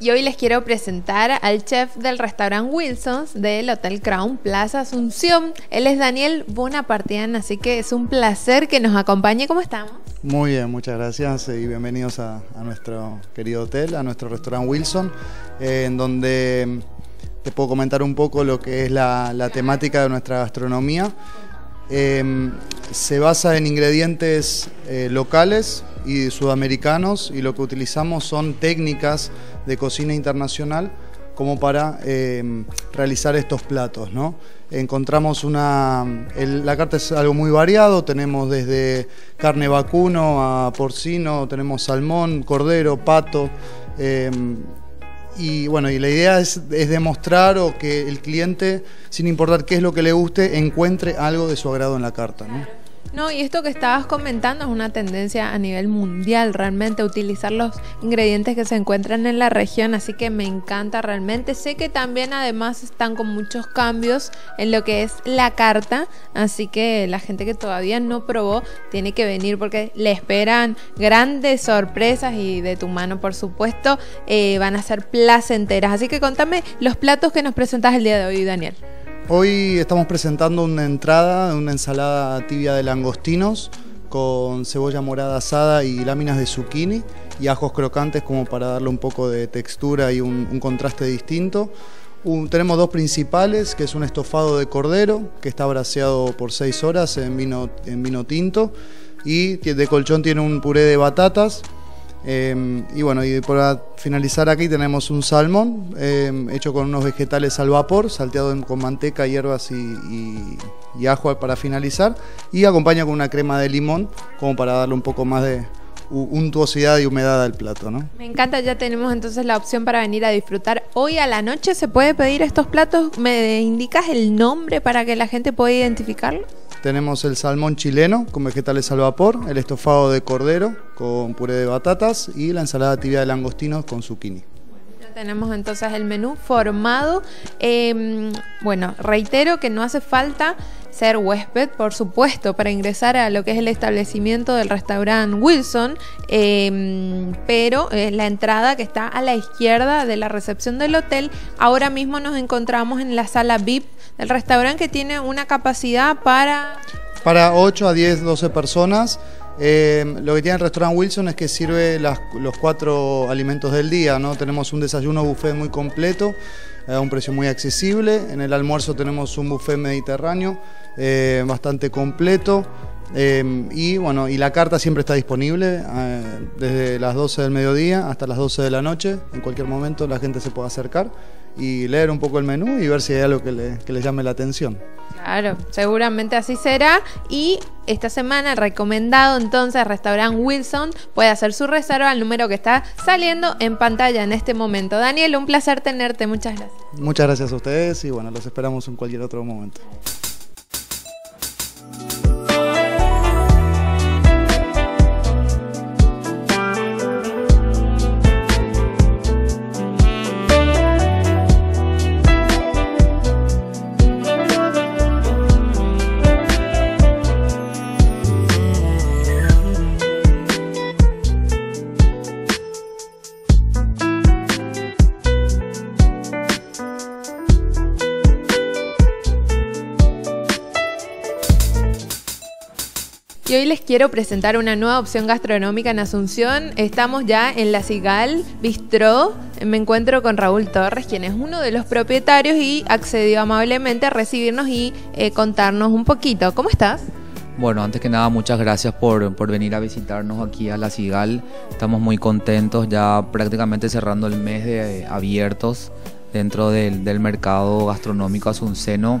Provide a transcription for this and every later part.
Y hoy les quiero presentar al chef del restaurante Wilsons del Hotel Crown Plaza Asunción. Él es Daniel Bonapartian, así que es un placer que nos acompañe. ¿Cómo estamos? Muy bien, muchas gracias y bienvenidos a, nuestro querido hotel, a nuestro restaurante Wilson, eh, en donde te puedo comentar un poco lo que es la, temática de nuestra gastronomía. Eh, se basa en ingredientes eh, locales y sudamericanos y lo que utilizamos son técnicas de cocina internacional como para eh, realizar estos platos. ¿no? Encontramos una... la carta es algo muy variado, tenemos desde carne vacuno a porcino, tenemos salmón, cordero, pato. Eh, y bueno, y la idea es, es, demostrar o que el cliente, sin importar qué es lo que le guste, encuentre algo de su agrado en la carta. No, y esto que estabas comentando es una tendencia a nivel mundial, realmente utilizar los ingredientes que se encuentran en la región, así que me encanta realmente. Sé que también además están con muchos cambios en lo que es la carta, así que la gente que todavía no probó tiene que venir porque le esperan grandes sorpresas y de tu mano, por supuesto, eh, van a ser placenteras. Así que contame los platos que nos presentas el día de hoy, Daniel. Hoy estamos presentando una entrada, una ensalada tibia de langostinos con cebolla morada asada y láminas de zucchini y ajos crocantes como para darle un poco de textura y un, contraste distinto. tenemos dos principales, que es un estofado de cordero, que está braseado por 6 horas en vino, en vino tinto, y de colchón tiene un puré de batatas, Em, y bueno, y para finalizar aquí tenemos un salmón em, hecho con unos vegetales al vapor, salteado con manteca, hierbas y, ajo para finalizar. Y acompaña con una crema de limón como para darle un poco más de untuosidad y humedad al plato. ¿no? Me encanta, ya tenemos entonces la opción para venir a disfrutar. Hoy a la noche se puede pedir estos platos. ¿Me indicas el nombre para que la gente pueda identificarlo? Tenemos el salmón chileno con vegetales al vapor, el estofado de cordero con puré de batatas y la ensalada tibia de langostinos con zucchini. Tenemos entonces el menú formado. Em, bueno, reitero que no hace falta ser huésped, por supuesto, para ingresar a lo que es el establecimiento del restaurante Wilson, em, pero es la entrada que está a la izquierda de la recepción del hotel. Ahora mismo nos encontramos en la sala VIP del restaurante que tiene una capacidad para... Para 8 a 10, 12 personas. Em, lo que tiene el restaurante Wilson es que sirve los cuatro alimentos del día, ¿no? Tenemos un desayuno buffet muy completo, a un precio muy accesible. En el almuerzo tenemos un buffet mediterráneo eh, bastante completo. Em, y bueno, y la carta siempre está disponible eh, desde las 12 del mediodía hasta las 12 de la noche. En cualquier momento la gente se puede acercar y leer un poco el menú y ver si hay algo que le, que le llame la atención. Claro, seguramente así será. Y esta semana recomendado entonces Restaurant Wilson puede hacer su reserva al número que está saliendo en pantalla en este momento. Daniel, un placer tenerte. Muchas gracias. Muchas gracias a ustedes y bueno, los esperamos en cualquier otro momento. Hoy les quiero presentar una nueva opción gastronómica en Asunción. Estamos ya en La Cigal Bistró. Me encuentro con Raúl Torres, quien es uno de los propietarios y accedió amablemente a recibirnos y eh, contarnos un poquito. ¿Cómo estás? Bueno, antes que nada, muchas gracias por, venir a visitarnos aquí a La Cigal. Estamos muy contentos, ya prácticamente cerrando el mes de abiertos dentro del, del mercado gastronómico asunceno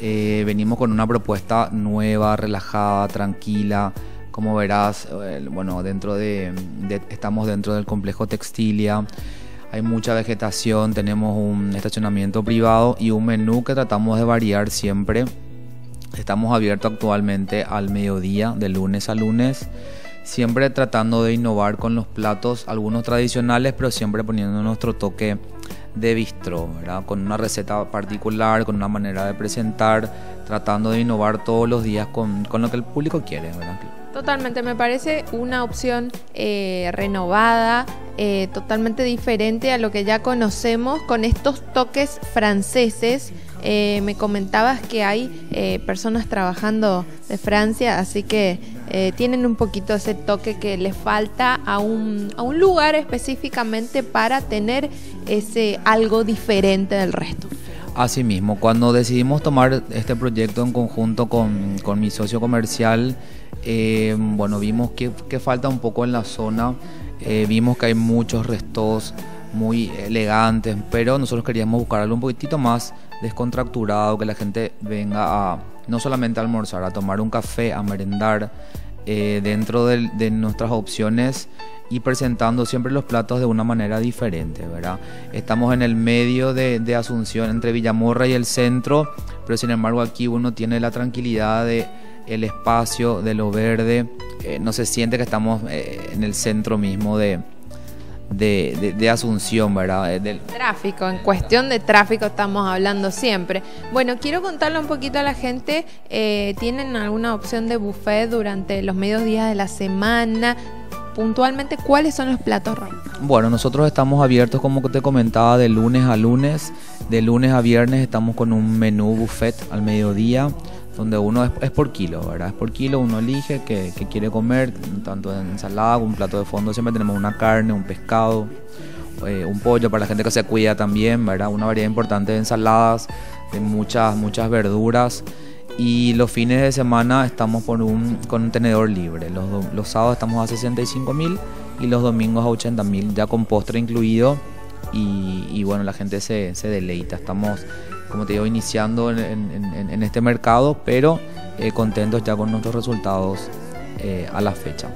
eh, venimos con una propuesta nueva, relajada, tranquila. Como verás, eh, bueno, dentro de, estamos dentro del complejo Textilia. Hay mucha vegetación, tenemos un estacionamiento privado y un menú que tratamos de variar siempre. Estamos abiertos actualmente al mediodía, de lunes a lunes, siempre tratando de innovar con los platos, algunos tradicionales, pero siempre poniendo nuestro toque de bistro, con una receta particular, con una manera de presentar, tratando de innovar todos los días con, con lo que el público quiere. Totalmente, me parece una opción eh, renovada, eh, totalmente diferente a lo que ya conocemos con estos toques franceses. Eh, me comentabas que hay personas trabajando de Francia, así que tienen un poquito ese toque que le falta a un, a un lugar específicamente para tener ese algo diferente del resto. Asimismo, cuando decidimos tomar este proyecto en conjunto con, con mi socio comercial, bueno, vimos que, que falta un poco en la zona eh, vimos que hay muchos restos muy elegantes, pero nosotros queríamos buscar algo un poquitito más descontracturado, que la gente venga a no solamente almorzar, a tomar un café, a merendar eh, dentro de, nuestras opciones y presentando siempre los platos de una manera diferente, ¿verdad? Estamos en el medio de, Asunción, entre Villamorra y el centro, pero sin embargo aquí uno tiene la tranquilidad de el espacio, de lo verde, no se siente que estamos eh, en el centro mismo de, de, Asunción, ¿verdad? Eh, del... Tráfico, en cuestión de tráfico estamos hablando siempre. Bueno, quiero contarle un poquito a la gente, ¿tienen alguna opción de buffet durante los medios días de la semana? puntualmente cuáles son los platos Bueno, nosotros estamos abiertos, como te comentaba, de lunes a lunes. De lunes a viernes estamos con un menú buffet al mediodía donde uno es, por kilo, ¿verdad? Es por kilo, uno elige qué, quiere comer, tanto en ensalada, un plato de fondo, siempre tenemos una carne, un pescado, eh, un pollo para la gente que se cuida también, ¿verdad? Una variedad importante de ensaladas, de muchas, muchas verduras. Y los fines de semana estamos por un, con un tenedor libre. Los, los sábados estamos a 65 mil y los domingos a 80 mil, ya con postre incluido. Y, bueno, la gente se, se deleita. Estamos como te digo, iniciando en, este mercado, pero eh, contentos ya con nuestros resultados eh, a la fecha.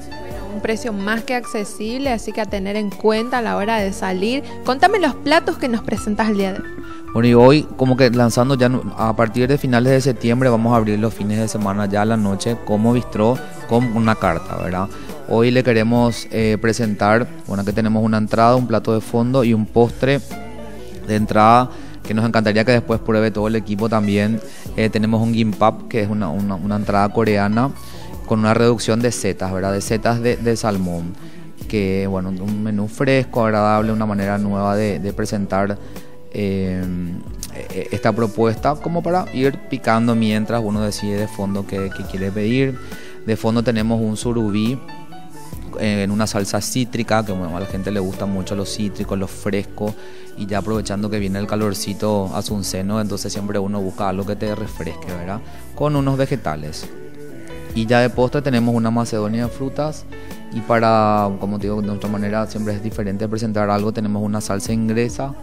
Un precio más que accesible, así que a tener en cuenta a la hora de salir. Contame los platos que nos presentas el día de hoy. Bueno, y hoy como que lanzando ya a partir de finales de septiembre vamos a abrir los fines de semana ya a la noche como bistró con una carta, ¿verdad? Hoy le queremos eh, presentar, bueno, que tenemos una entrada, un plato de fondo y un postre de entrada que nos encantaría que después pruebe todo el equipo también. Eh, tenemos un gimbap, que es una, una, entrada coreana con una reducción de setas, ¿verdad? De setas de, salmón. Que, bueno, un menú fresco, agradable, una manera nueva de, presentar eh, e, esta propuesta como para ir picando mientras uno decide de fondo qué, qué quiere pedir. De fondo tenemos un surubí en una salsa cítrica, que a la gente le gusta mucho los cítricos, los frescos, y ya aprovechando que viene el calorcito a su seno, entonces siempre uno busca algo que te refresque, ¿verdad? Con unos vegetales. Y ya de postre tenemos una macedonia de frutas y para, como digo, de otra manera siempre es diferente presentar algo, tenemos una salsa ingresa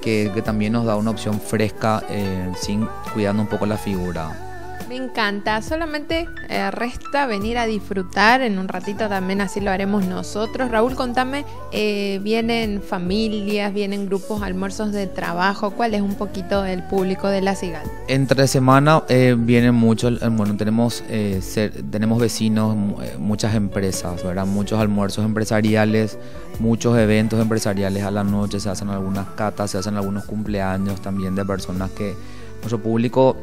que, que también nos da una opción fresca eh, sin cuidando un poco la figura. Me encanta, solamente eh, resta venir a disfrutar en un ratito también, así lo haremos nosotros. Raúl, contame, eh, ¿vienen familias, vienen grupos, almuerzos de trabajo? ¿Cuál es un poquito el público de la CIGAL? Entre semana eh, vienen muchos, bueno, tenemos, tenemos vecinos, muchas empresas, ¿verdad? Muchos almuerzos empresariales, muchos eventos empresariales a la noche, se hacen algunas catas, se hacen algunos cumpleaños también de personas que nuestro público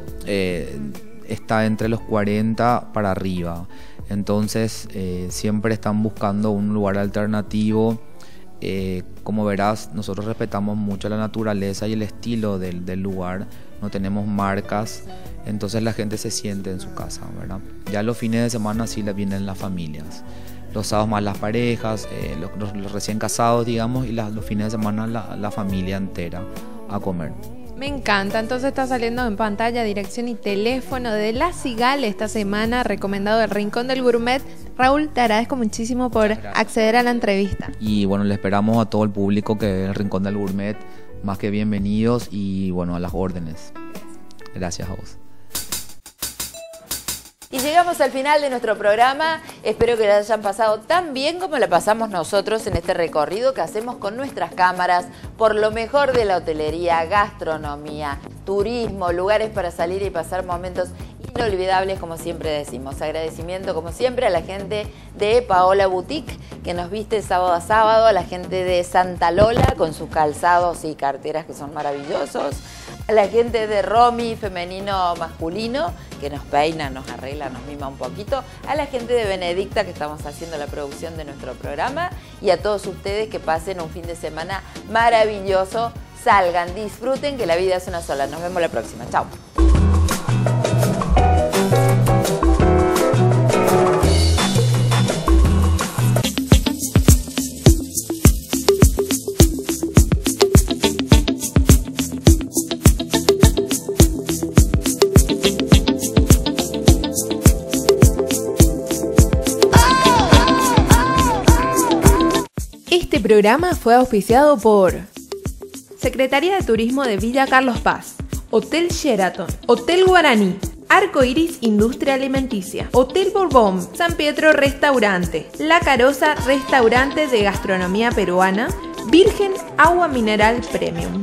está entre los 40 para arriba. Entonces eh, siempre están buscando un lugar alternativo. Eh, como verás, nosotros respetamos mucho la naturaleza y el estilo del, lugar. No tenemos marcas. Entonces la gente se siente en su casa, ¿verdad? Ya los fines de semana sí le vienen las familias. Los sábados más las parejas, eh, los, recién casados, digamos, y los fines de semana la familia entera a comer. Me encanta, entonces está saliendo en pantalla dirección y teléfono de La Cigal esta semana, recomendado el Rincón del Gourmet. Raúl, te agradezco muchísimo por acceder a la entrevista. Y bueno, le esperamos a todo el público que el Rincón del Gourmet, más que bienvenidos y bueno, a las órdenes. Gracias a vos. Y llegamos al final de nuestro programa. Espero que la hayan pasado tan bien como la pasamos nosotros en este recorrido que hacemos con nuestras cámaras por lo mejor de la hotelería, gastronomía, turismo, lugares para salir y pasar momentos inolvidables, como siempre decimos. Agradecimiento, como siempre, a la gente de Paola Boutique, que nos viste sábado a sábado, a la gente de Santa Lola, con sus calzados y carteras que son maravillosos a la gente de Romy Femenino Masculino, que nos peina, nos arregla, nos mima un poquito, a la gente de Benedicta, que estamos haciendo la producción de nuestro programa, y a todos ustedes que pasen un fin de semana maravilloso. Salgan, disfruten, que la vida es una sola. Nos vemos la próxima. Chao. Este programa fue auspiciado por Secretaría de Turismo de Villa Carlos Paz, Hotel Sheraton, Hotel Guaraní, Arco Iris Industria Alimenticia, Hotel Bourbon, San Pietro Restaurante, La Carosa Restaurante de Gastronomía Peruana, Virgen Agua Mineral Premium.